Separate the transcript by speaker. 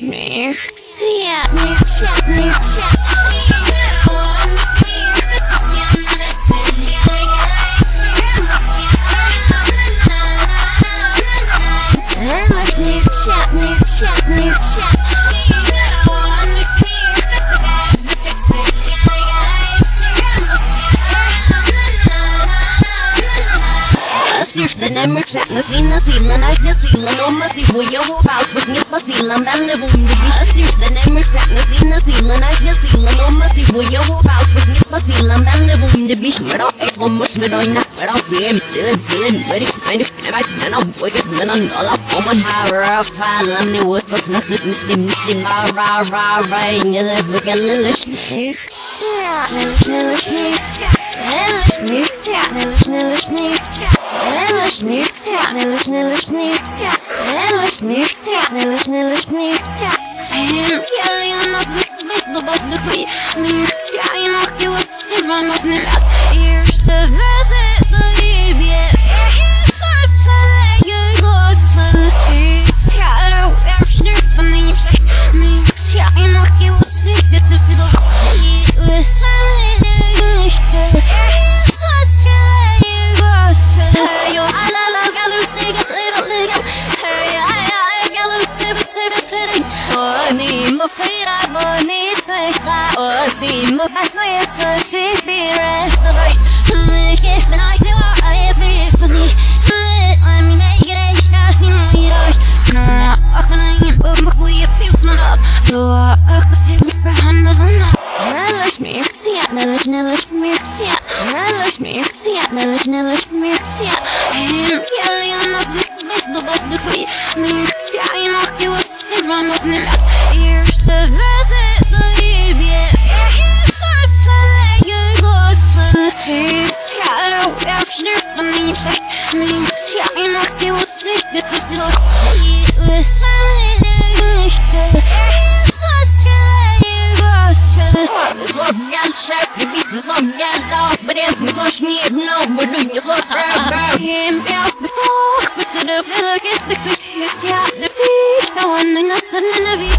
Speaker 1: Mixia, mixia, mixia.
Speaker 2: den Merchant Sina Silan Aj na Silan O masivo e eu vou falso Que pa Silan dá na bunda Diz assista den Merchant Sina Silan Aj na Silan O masivo e eu vou falso Que pa Silan dá na bunda Bish Mero e como se mero ina Mero vim Silan Silan Very strange Never Nana Boy Get men on all up Woman Hara Falan Ne worth Was not This Muslim Muslim Ra ra ra ra Inge Le Vika Lilish
Speaker 1: Lilish Lilish Lilish Lilish Lilish Lilish Lilish Lilish лишнився, не лиш не лишнився, не лишнився, не лиш не лишнився. Oni mo fira boni ceka Osi mo pasuje co się bierze To doj Mycket men aj det var jag för för sig I mean I get it stas ni mo i dag Na akna in på mig gå i pils man upp Då akna se mig på handen hon Nallas mig se nallas nallas mig se Nallas mig se nallas nallas mig se Hem jag lämnar för vet då vad du skit Mig se i natt jag ser vad man snällt Erste
Speaker 2: видит сон Я дал бред, не слышь ни одно Буду не слышь, рога
Speaker 1: Имел бы стол, хоть сюда, когда кисты, хоть я себя добить Кого на нас остановить